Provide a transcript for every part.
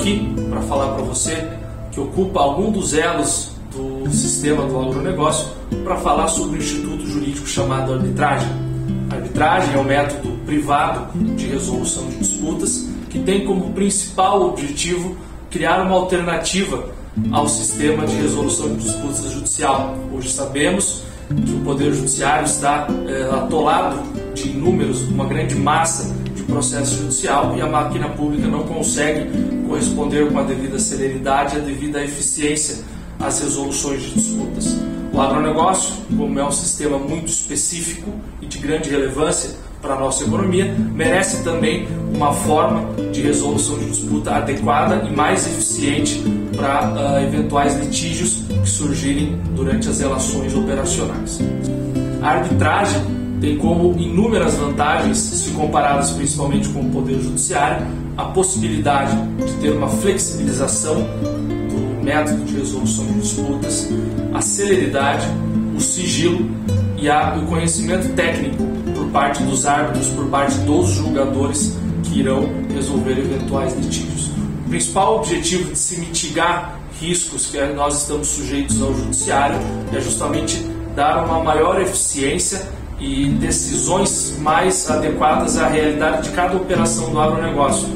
aqui para falar para você que ocupa algum dos elos do sistema do agronegócio para falar sobre o instituto jurídico chamado arbitragem. Arbitragem é um método privado de resolução de disputas que tem como principal objetivo criar uma alternativa ao sistema de resolução de disputas judicial. Hoje sabemos que o Poder Judiciário está é, atolado de inúmeros, uma grande massa de processo judicial e a máquina pública não consegue corresponder com a devida celeridade e a devida eficiência às resoluções de disputas. O agronegócio, como é um sistema muito específico e de grande relevância para a nossa economia, merece também uma forma de resolução de disputa adequada e mais eficiente para uh, eventuais litígios que surgirem durante as relações operacionais. A arbitragem tem como inúmeras vantagens, se comparadas principalmente com o Poder Judiciário, a possibilidade de ter uma flexibilização do método de resolução de disputas, a celeridade, o sigilo e a, o conhecimento técnico por parte dos árbitros, por parte dos julgadores que irão resolver eventuais litígios. O principal objetivo de se mitigar riscos que nós estamos sujeitos ao judiciário é justamente dar uma maior eficiência e decisões mais adequadas à realidade de cada operação do agronegócio.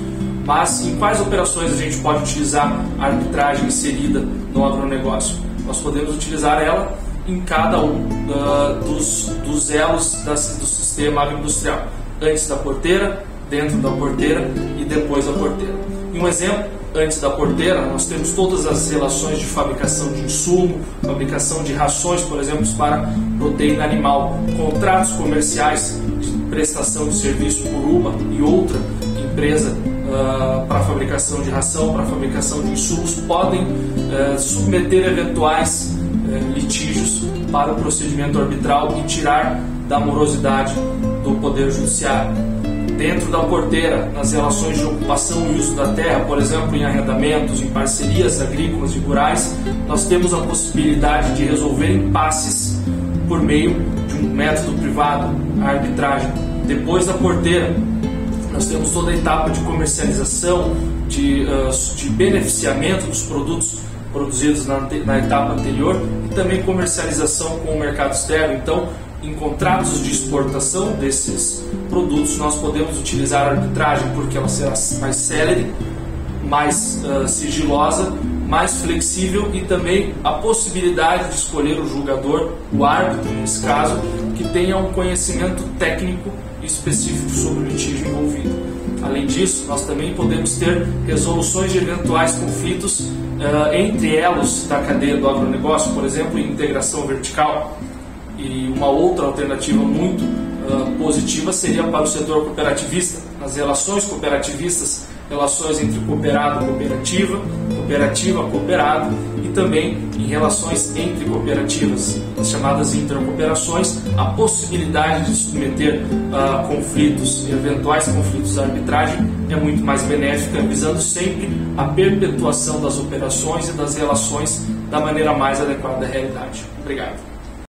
Mas em quais operações a gente pode utilizar a arbitragem inserida no agronegócio? Nós podemos utilizar ela em cada um uh, dos, dos elos da, do sistema agroindustrial. Antes da porteira, dentro da porteira e depois da porteira. E um exemplo, antes da porteira, nós temos todas as relações de fabricação de insumo, fabricação de rações, por exemplo, para proteína animal, contratos comerciais de prestação de serviço por uma e outra empresa uh, para fabricação de ração, para fabricação de insumos, podem uh, submeter eventuais uh, litígios para o procedimento arbitral e tirar da morosidade do Poder Judiciário dentro da porteira, nas relações de ocupação e uso da terra, por exemplo, em arrendamentos, em parcerias agrícolas e rurais, nós temos a possibilidade de resolver impasses por meio de um método privado, a arbitragem. Depois da porteira, nós temos toda a etapa de comercialização, de, uh, de beneficiamento dos produtos produzidos na, na etapa anterior e também comercialização com o mercado externo. Então, em contratos de exportação desses produtos, nós podemos utilizar a arbitragem porque ela será mais célere, mais uh, sigilosa, mais flexível e também a possibilidade de escolher o julgador, o árbitro nesse caso, que tenha um conhecimento técnico específico sobre o litígio envolvido. Além disso, nós também podemos ter resoluções de eventuais conflitos uh, entre elos da cadeia do agronegócio, por exemplo, em integração vertical. E uma outra alternativa muito uh, positiva seria para o setor cooperativista. As relações cooperativistas, relações entre cooperado e cooperativa, cooperativa cooperado e também em relações entre cooperativas, as chamadas intercooperações, a possibilidade de submeter uh, conflitos, eventuais conflitos à arbitragem é muito mais benéfica, visando sempre a perpetuação das operações e das relações da maneira mais adequada à realidade. Obrigado.